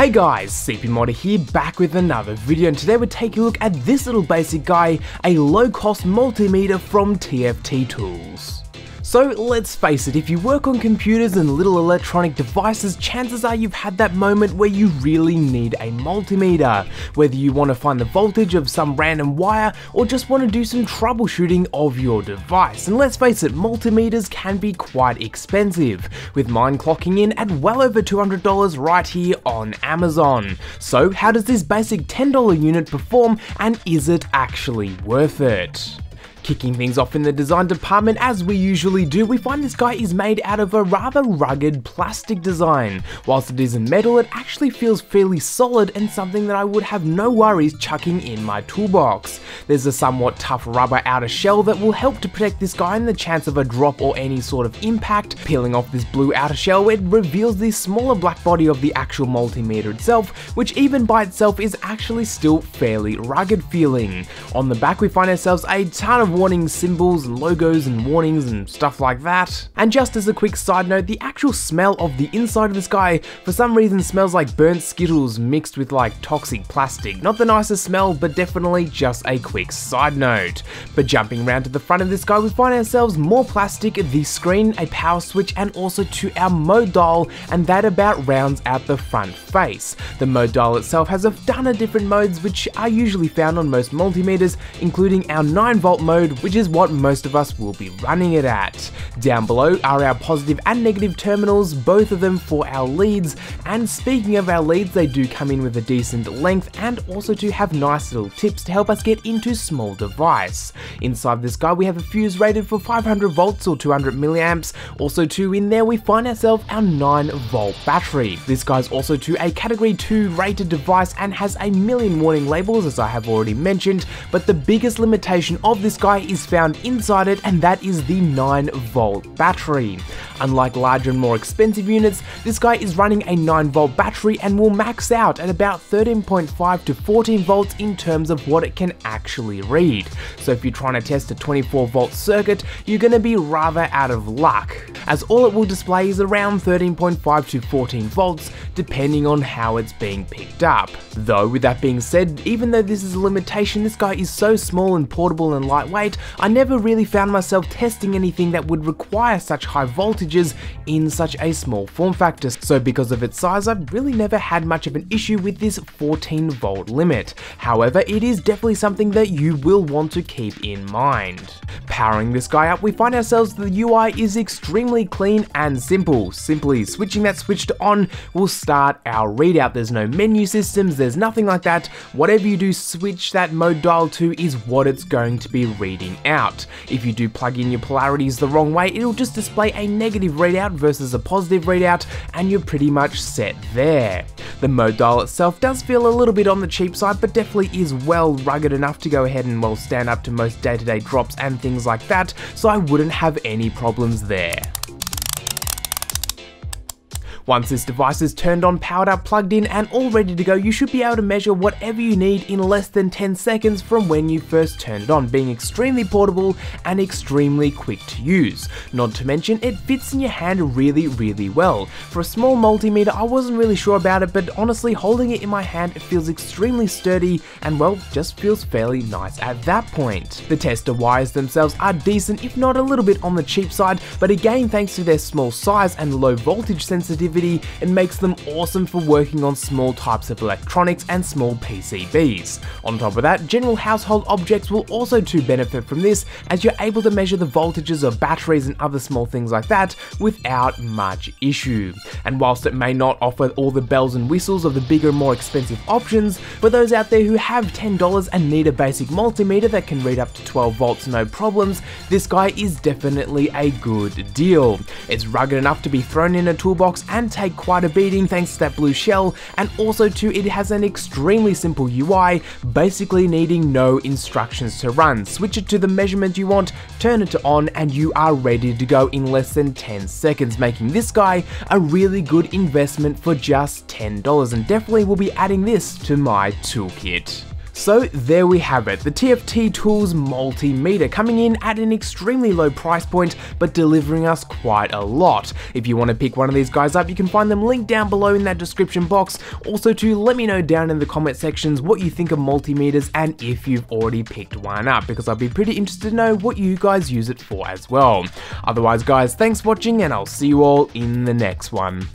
Hey guys, CPU Modder here, back with another video and today we're taking a look at this little basic guy, a low cost multimeter from TFT Tools. So let's face it, if you work on computers and little electronic devices, chances are you've had that moment where you really need a multimeter. Whether you want to find the voltage of some random wire or just want to do some troubleshooting of your device. And let's face it, multimeters can be quite expensive, with mine clocking in at well over $200 right here on Amazon. So how does this basic $10 unit perform and is it actually worth it? Kicking things off in the design department as we usually do, we find this guy is made out of a rather rugged plastic design. Whilst it isn't metal, it actually feels fairly solid and something that I would have no worries chucking in my toolbox. There's a somewhat tough rubber outer shell that will help to protect this guy in the chance of a drop or any sort of impact. Peeling off this blue outer shell, it reveals the smaller black body of the actual multimeter itself, which even by itself is actually still fairly rugged feeling. On the back we find ourselves a ton of warning symbols and logos and warnings and stuff like that. And just as a quick side note, the actual smell of the inside of this guy for some reason smells like burnt Skittles mixed with like toxic plastic. Not the nicest smell, but definitely just a quick side note. But jumping around to the front of this guy, we find ourselves more plastic, the screen, a power switch, and also to our mode dial, and that about rounds out the front face. The mode dial itself has a ton of different modes which are usually found on most multimeters, including our 9 volt mode mode, which is what most of us will be running it at. Down below are our positive and negative terminals, both of them for our leads, and speaking of our leads, they do come in with a decent length and also to have nice little tips to help us get into small device. Inside this guy we have a fuse rated for 500 volts or 200 milliamps, also too in there we find ourselves our 9 volt battery. This guy's also to a category 2 rated device and has a million warning labels as I have already mentioned, but the biggest limitation of this guy is found inside it and that is the 9 volt battery. Unlike larger and more expensive units, this guy is running a 9 volt battery and will max out at about 13.5 to 14 volts in terms of what it can actually read. So if you're trying to test a 24 volt circuit, you're going to be rather out of luck, as all it will display is around 13.5 to 14 volts depending on how it's being picked up. Though with that being said, even though this is a limitation, this guy is so small and portable and lightweight I never really found myself testing anything that would require such high voltages in such a small form factor, so because of its size I've really never had much of an issue with this 14 volt limit. However, it is definitely something that you will want to keep in mind. Powering this guy up, we find ourselves the UI is extremely clean and simple. Simply switching that switch to on will start our readout. There's no menu systems, there's nothing like that. Whatever you do switch that mode dial to is what it's going to be reading reading out. If you do plug in your polarities the wrong way, it'll just display a negative readout versus a positive readout, and you're pretty much set there. The mode dial itself does feel a little bit on the cheap side, but definitely is well rugged enough to go ahead and well stand up to most day-to-day -day drops and things like that, so I wouldn't have any problems there. Once this device is turned on, powered up, plugged in and all ready to go, you should be able to measure whatever you need in less than 10 seconds from when you first turned it on, being extremely portable and extremely quick to use. Not to mention, it fits in your hand really, really well. For a small multimeter, I wasn't really sure about it, but honestly, holding it in my hand, it feels extremely sturdy and well, just feels fairly nice at that point. The tester wires themselves are decent, if not a little bit on the cheap side, but again, thanks to their small size and low voltage sensitivity, connectivity and makes them awesome for working on small types of electronics and small PCBs. On top of that, general household objects will also too benefit from this as you're able to measure the voltages of batteries and other small things like that without much issue. And whilst it may not offer all the bells and whistles of the bigger more expensive options, for those out there who have $10 and need a basic multimeter that can read up to 12 volts no problems, this guy is definitely a good deal. It's rugged enough to be thrown in a toolbox and take quite a beating thanks to that blue shell, and also too it has an extremely simple UI, basically needing no instructions to run. Switch it to the measurement you want, turn it to on, and you are ready to go in less than 10 seconds, making this guy a really good investment for just $10, and definitely will be adding this to my toolkit. So there we have it, the TFT Tools multimeter coming in at an extremely low price point but delivering us quite a lot. If you want to pick one of these guys up you can find them linked down below in that description box. Also to let me know down in the comment sections what you think of multimeters and if you've already picked one up because I'd be pretty interested to know what you guys use it for as well. Otherwise guys, thanks for watching and I'll see you all in the next one.